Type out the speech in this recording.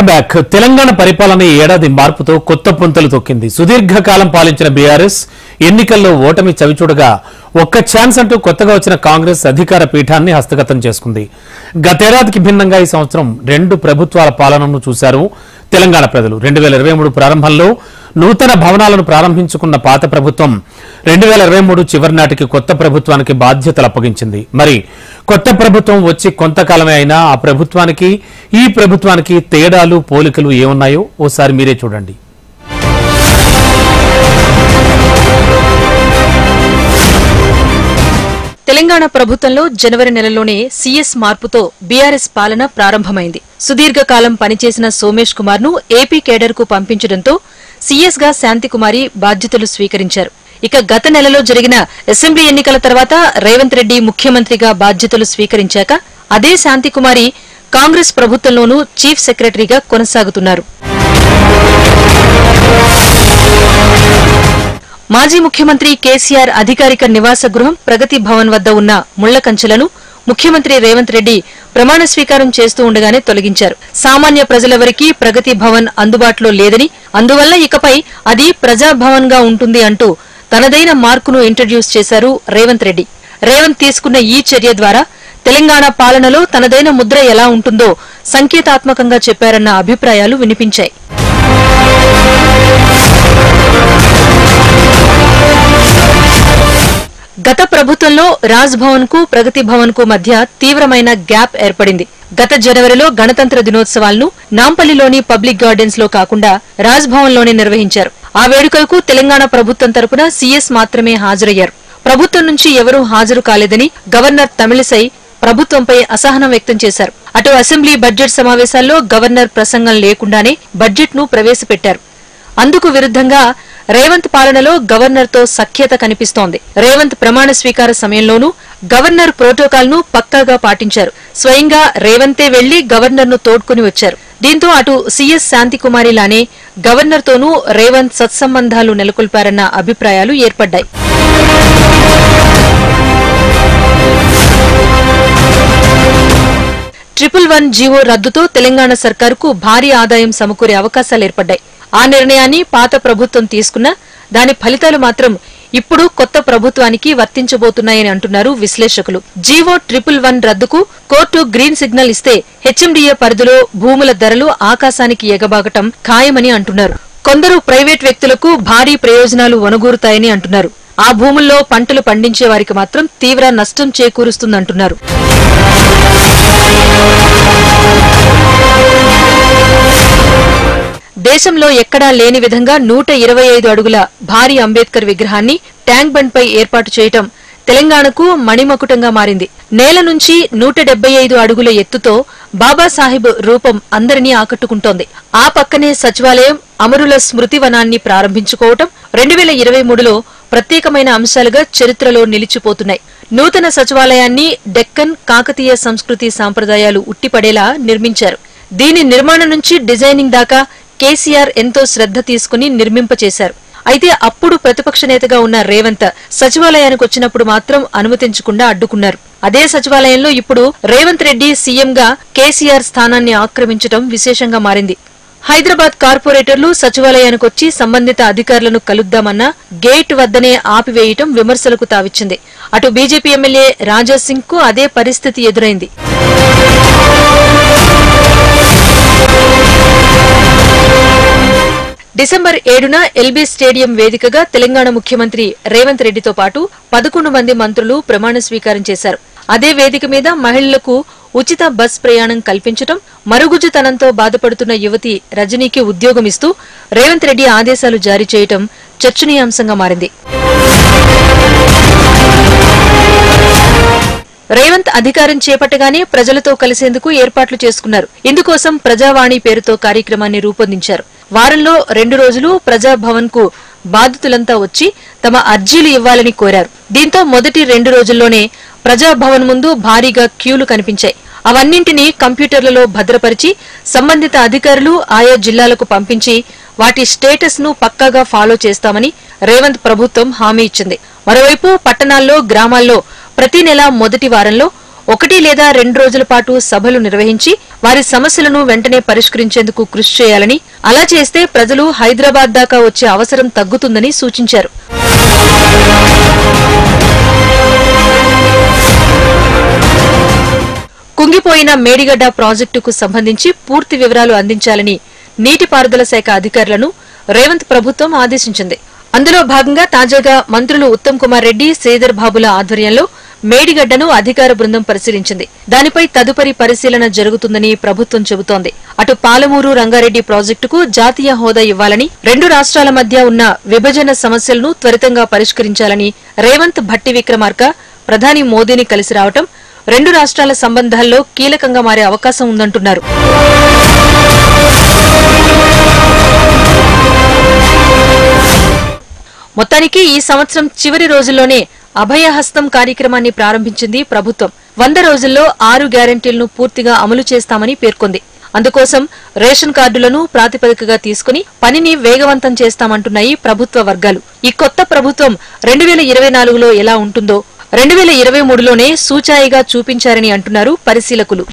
Back Telangana పరిపాలన ఈ ఏడాది మార్పుతో కొత్త పుంతలు తొక్కింది. సుదీర్ఘకాలం పాలించిన బీఆర్ఎస్ ఎన్నికల్లో ఓటమి చవిచూడగా ఒక్క ఛాన్స్ అంటూ కొత్తగా వచ్చిన కాంగ్రెస్ అధికార పీఠాన్ని హస్తగతం చేసుకుంది. గతేడాదికి భిన్నంగా ఈ సంవత్సరం రెండు ప్రభుత్వాల పాలనను చూశారు తెలంగాణ ప్రజలు. రెండు వేల ఇరవై మూడు ప్రారంభంలో నూతన భవనాలను ప్రారంభించుకున్న పాత ప్రభుత్వం రెండు వేల ఇరవై మూడు చివరి నాటికి కొత్త ప్రభుత్వానికి బాధ్యతలు అప్పగించింది. మరి కొత్త ప్రభుత్వం వచ్చి కొంతకాలమే అయినా ఆ ప్రభుత్వానికి ఈ ప్రభుత్వానికి తేడాలు పోలికలు ఏమున్నాయో ఓసారి మీరే చూడండి. తెలంగాణ ప్రభుత్వంలో జనవరి నెలలోనే సీఎస్ మార్పుతో బీఆర్ఎస్ పాలన ప్రారంభమైంది. సుదీర్ఘకాలం పనిచేసిన సోమేష్ కుమార్ను ఏపీ కేడర్కు పంపించడంతో సీఎస్గా శాంతికుమారి బాధ్యతలు స్వీకరించారు. ఇక గత నెలలో జరిగిన అసెంబ్లీ ఎన్నికల తర్వాత రేవంత్ రెడ్డి ముఖ్యమంత్రిగా బాధ్యతలు స్వీకరించాక అదే శాంతికుమారి కాంగ్రెస్ ప్రభుత్వంలోనూ చీఫ్ సెక్రటరీగా కొనసాగుతున్నారు. మాజీ ముఖ్యమంత్రి కేసీఆర్ అధికారిక నివాస గృహం ప్రగతి భవన్ వద్ద ఉన్న ముళ్ళ కంచెలను ముఖ్యమంత్రి రేవంత్ రెడ్డి ప్రమాణ స్వీకారం చేస్తూ ఉండగానే తొలగించారు. సామాన్య ప్రజలెవరికీ ప్రగతి భవన్ అందుబాటులో లేదని అందువల్ల ఇకపై అది ప్రజాభవన్గా ఉంటుంది అంటూ తనదైన మార్కును ఇంట్రడ్యూస్ చేశారు రేవంత్ రెడ్డి. రేవంత్ తీసుకున్న ఈ చర్య ద్వారా తెలంగాణ పాలనలో తనదైన ముద్ర ఎలా ఉంటుందో సంకేతాత్మకంగా చెప్పారన్న అభిప్రాయాలు వినిపించాయి. గత ప్రభుత్వంలో రాజ్ భవన్కు ప్రగతి భవన్కు మధ్య తీవ్రమైన గ్యాప్ ఏర్పడింది. గత జనవరిలో గణతంత్ర దినోత్సవాలను నాంపల్లిలోని పబ్లిక్ గార్డెన్స్లో కాకుండా రాజ్ భవన్లోనే నిర్వహించారు. ఆ వేడుకలకు తెలంగాణ ప్రభుత్వం తరపున సీఎస్ మాత్రమే హాజరయ్యారు. ప్రభుత్వం నుంచి ఎవరూ హాజరు కాలేదని గవర్నర్ తమిళిసై ప్రభుత్వంపై అసహనం వ్యక్తం చేశారు. అటు అసెంబ్లీ బడ్జెట్ సమావేశాల్లో గవర్నర్ ప్రసంగం లేకుండానే బడ్జెట్ను ప్రవేశపెట్టారు. అందుకు విరుద్ధంగా రేవంత్ పాలనలో గవర్నర్తో సఖ్యత కనిపిస్తోంది. రేవంత్ ప్రమాణ స్వీకార సమయంలోనూ గవర్నర్ ప్రోటోకాల్ను పక్కాగా పాటించారు. స్వయంగా రేవంతే వెళ్ళి గవర్నర్ను తోడ్కొని వచ్చారు. దీంతో అటు సీఎస్ శాంతికుమారిలానే గవర్నర్ తోనూ రేవంత్ సత్సంబంధాలు నెలకొల్పారన్న అభిప్రాయాలు ఏర్పడ్డాయి. ట్రిపుల్ వన్ జీవో రద్దుతో తెలంగాణ సర్కారుకు భారీ ఆదాయం సమకూరే అవకాశాలు ఏర్పడ్డాయి. ఆ నిర్ణయాన్ని పాత ప్రభుత్వం తీసుకున్న దాని ఫలితాలు మాత్రం ఇప్పుడు కొత్త ప్రభుత్వానికి వర్తించబోతున్నాయని అంటున్నారు విశ్లేషకులు. జీవో ట్రిపుల్ వన్ రద్దుకు కోర్టు గ్రీన్ సిగ్నల్ ఇస్తే హెచ్ఎండిఏ పరిధిలో భూముల ధరలు ఆకాశానికి ఎగబాగటం ఖాయమని అంటున్నారు. కొందరు ప్రైవేట్ వ్యక్తులకు భారీ ప్రయోజనాలు వనగూరుతాయని అంటున్నారు. ఆ భూముల్లో పంటలు పండించే వారికి మాత్రం తీవ్ర నష్టం చేకూరుస్తుందంటున్నారు. దేశంలో ఎక్కడా లేని విధంగా నూట ఇరవై ఐదు అడుగుల భారీ అంబేద్కర్ విగ్రహాన్ని ట్యాంక్ బండ్ పై ఏర్పాటు చేయటం తెలంగాణకు మణిమకుటంగా మారింది. నేల నుంచి నూట డెబ్బై ఐదు అడుగుల ఎత్తుతో బాబాసాహెబ్ రూపం అందరినీ ఆకట్టుకుంటోంది. ఆ పక్కనే సచివాలయం అమరుల స్మృతి వనాన్ని ప్రారంభించుకోవటం రెండు వేల ఇరవై మూడులో ప్రత్యేకమైన అంశాలుగా చరిత్రలో నిలిచిపోతున్నాయి. నూతన సచివాలయాన్ని డెక్కన్ కాకతీయ సంస్కృతి సాంప్రదాయాలు ఉట్టిపడేలా నిర్మించారు. దీని నిర్మాణం నుంచి డిజైనింగ్ దాకా కేసీఆర్ ఎంతో శ్రద్ధ తీసుకుని నిర్మింపచేశారు. అయితే అప్పుడు ప్రతిపక్ష నేతగా ఉన్న రేవంత్ సచివాలయానికి వచ్చినప్పుడు మాత్రం అనుమతించకుండా అడ్డుకున్నారు. అదే సచివాలయంలో ఇప్పుడు రేవంత్ రెడ్డి సీఎంగా కేసీఆర్ స్థానాన్ని ఆక్రమించడం విశేషంగా మారింది. హైదరాబాద్ కార్పొరేటర్లు సచివాలయానికి వచ్చి సంబంధిత అధికారులను కలుద్దామన్న గేట్ వద్దనే ఆపివేయటం విమర్శలకు తావిచ్చింది. అటు బీజేపీ ఎమ్మెల్యే రాజా సింగ్కు అదే పరిస్థితి ఎదురైంది. డిసెంబర్ ఏడున ఎల్బీ స్టేడియం వేదికగా తెలంగాణ ముఖ్యమంత్రి రేవంత్ రెడ్డితో పాటు పదకొండు మంది మంత్రులు ప్రమాణ స్వీకారం చేశారు. అదే వేదిక మీద మహిళలకు ఉచిత బస్ ప్రయాణం కల్పించటం మరుగుజ్జుతనంతో బాధపడుతున్న యువతి రజనీకి ఉద్యోగం ఇస్తూ రేవంత్ రెడ్డి ఆదేశాలు జారీ చేయటం చర్చనీయాంశంగా మారింది. రేవంత్ అధికారం చేపట్టగానే ప్రజలతో కలిసేందుకు ఏర్పాట్లు చేసుకున్నారు. ఇందుకోసం ప్రజావాణి పేరుతో కార్యక్రమాన్ని రూపొందించారు. వారంలో రెండు రోజులు ప్రజాభవన్కు బాధితులంతా వచ్చి తమ అర్జీలు ఇవ్వాలని కోరారు. దీంతో మొదటి రెండు రోజుల్లోనే ప్రజాభవన్ ముందు భారీగా క్యూలు కనిపించాయి. అవన్నింటినీ కంప్యూటర్లలో భద్రపరిచి సంబంధిత అధికారులు ఆయా జిల్లాలకు పంపించి వాటి స్టేటస్ను పక్కాగా ఫాలో చేస్తామని రేవంత్ ప్రభుత్వం హామీ ఇచ్చింది. మరోవైపు పట్టణాల్లో గ్రామాల్లో ప్రతి నెల మొదటి వారంలో ఒకటి లేదా రెండు రోజుల పాటు సభలు నిర్వహించి వారి సమస్యలను వెంటనే పరిష్కరించేందుకు కృషి చేయాలని అలా చేస్తే ప్రజలు హైదరాబాద్ దాకా వచ్చే అవసరం తగ్గుతుందని సూచించారు. కుంగిపోయిన మేడిగడ్డ ప్రాజెక్టుకు సంబంధించి పూర్తి వివరాలు అందించాలని నీటిపారుదల శాఖ అధికారులను రేవంత్ ప్రభుత్వం ఆదేశించింది. అందులో భాగంగా తాజాగా మంత్రులు ఉత్తమ్ కుమార్ రెడ్డి శ్రీధర్ బాబుల ఆధ్వర్యంలో మేడిగడ్డను అధికార బృందం పరిశీలించింది. దానిపై తదుపరి పరిశీలన జరుగుతుందని ప్రభుత్వం చెబుతోంది. అటు పాలమూరు రంగారెడ్డి ప్రాజెక్టుకు జాతీయ హోదా ఇవ్వాలని రెండు రాష్ట్రాల మధ్య ఉన్న విభజన సమస్యలను త్వరితంగా పరిష్కరించాలని రేవంత్ భట్టి విక్రమార్క ప్రధాని మోదీని కలిసి రావటం రెండు రాష్ట్రాల సంబంధాల్లో కీలకంగా మారే అవకాశం ఉందంటున్నారు. మొత్తానికి ఈ సంవత్సరం చివరి రోజుల్లోనే అభయహస్తం కార్యక్రమాన్ని ప్రారంభించింది ప్రభుత్వం. వంద రోజుల్లో ఆరు గ్యారంటీలను పూర్తిగా అమలు చేస్తామని పేర్కొంది. అందుకోసం రేషన్ కార్డులను ప్రాతిపదికగా తీసుకుని పనిని వేగవంతం చేస్తామంటున్నాయి ప్రభుత్వ వర్గాలు. ఈ కొత్త ప్రభుత్వం రెండు వేల ఇరవై నాలుగులో ఎలా ఉంటుందో రెండు వేల ఇరవై మూడులోనే సూచాయిగా చూపించారని అంటున్నారు పరిశీలకులు.